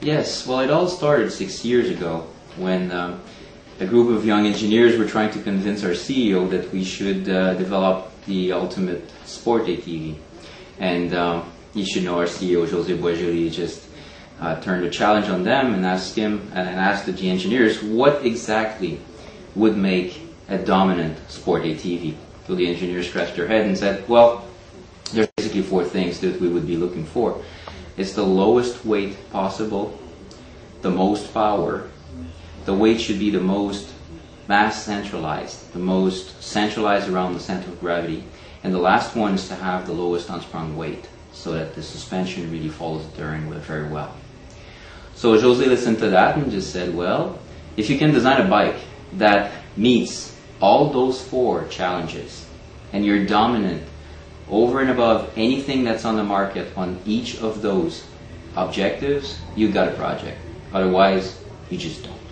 Yes, well, it all started six years ago when um, a group of young engineers were trying to convince our CEO that we should uh, develop the ultimate sport ATV. And um, you should know our CEO, Jose Boisjoli, just uh, turned a challenge on them and asked him and asked the engineers what exactly would make a dominant sport ATV. So the engineers scratched their head and said, well, there's basically four things that we would be looking for. It's the lowest weight possible, the most power, the weight should be the most mass centralized, the most centralized around the center of gravity, and the last one is to have the lowest unsprung weight so that the suspension really follows the terrain very well. So Jose listened to that and just said, well, if you can design a bike that meets all those four challenges and you're dominant over and above anything that's on the market on each of those objectives, you've got a project. Otherwise, you just don't.